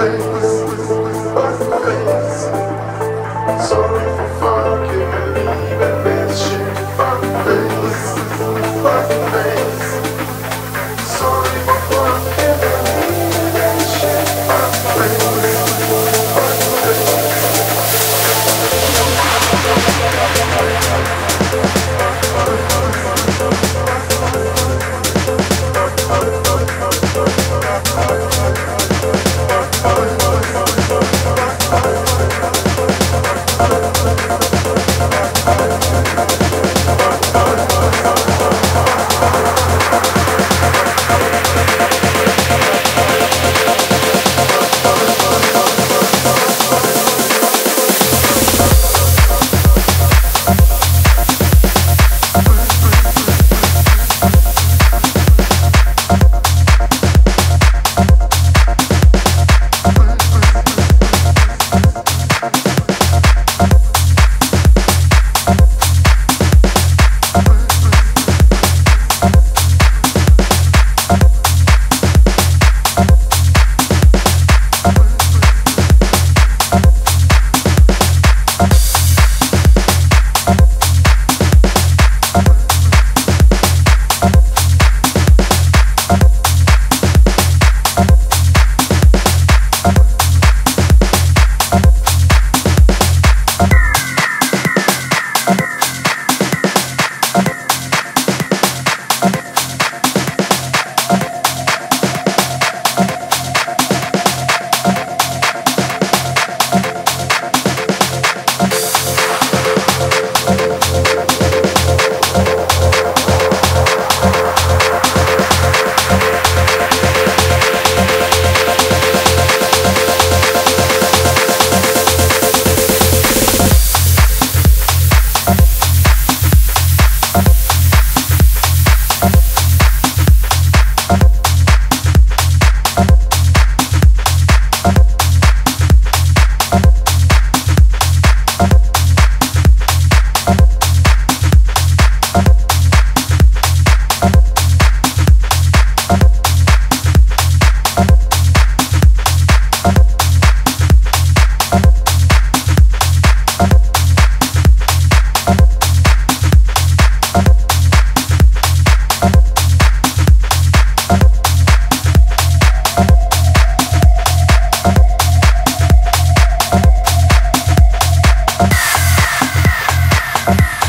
frente. Bye.